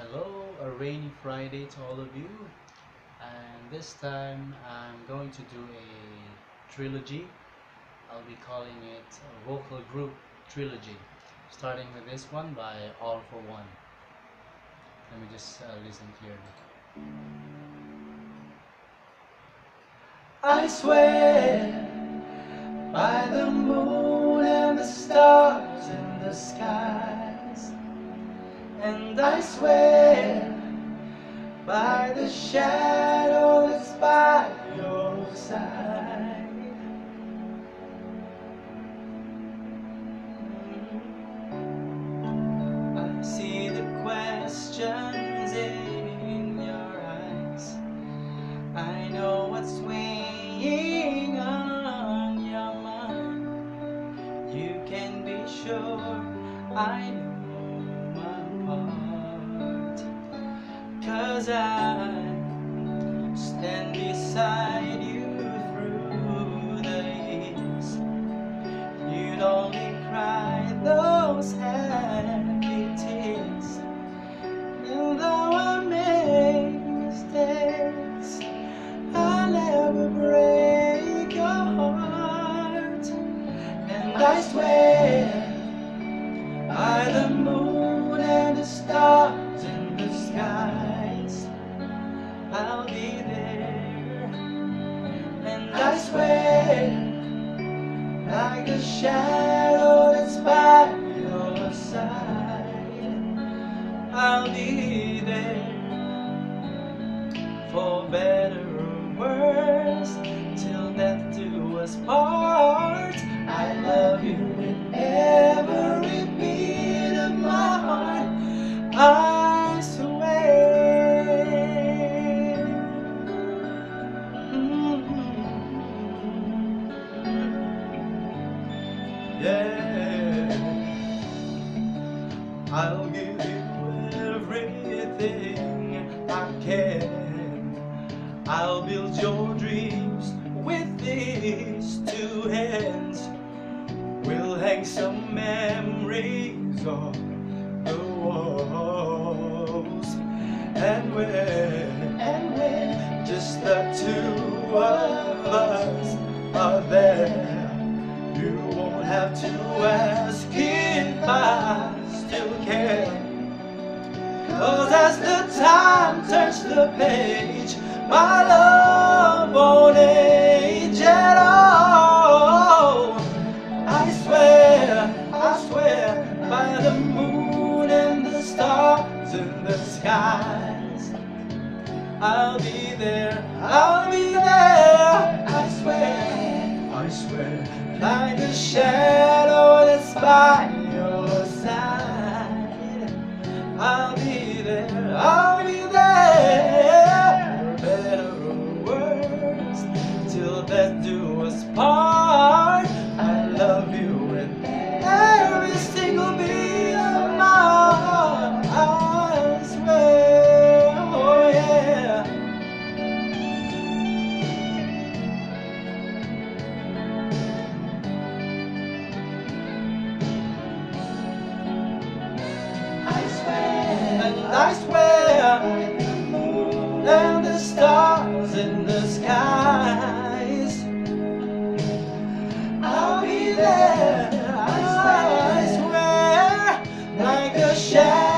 Hello, a rainy Friday to all of you. And this time I'm going to do a trilogy. I'll be calling it a vocal group trilogy. Starting with this one by All 4 One. Let me just uh, listen clearly. I swear by the moon and the stars in the and I swear by the shadow that's by your side. I see the questions in your eyes. I know what's weighing on your mind. You can be sure I Cause I stand beside you through the years. You'd only cry those happy tears. And though I make mistakes, I'll never break your heart. And I swear by the moon and the stars like a shadow Yeah. I'll give you everything I can. I'll build your dreams with these two hands. We'll hang some memories on the walls. And when, and when just the two of us are there, have to ask if I still care. Cause as the time turns the page, my love won't age at all. I swear, I swear, by the moon and the stars in the skies, I'll be there, I'll be I'll be there. I'll skies. I'll be there, I swear, like a shadow.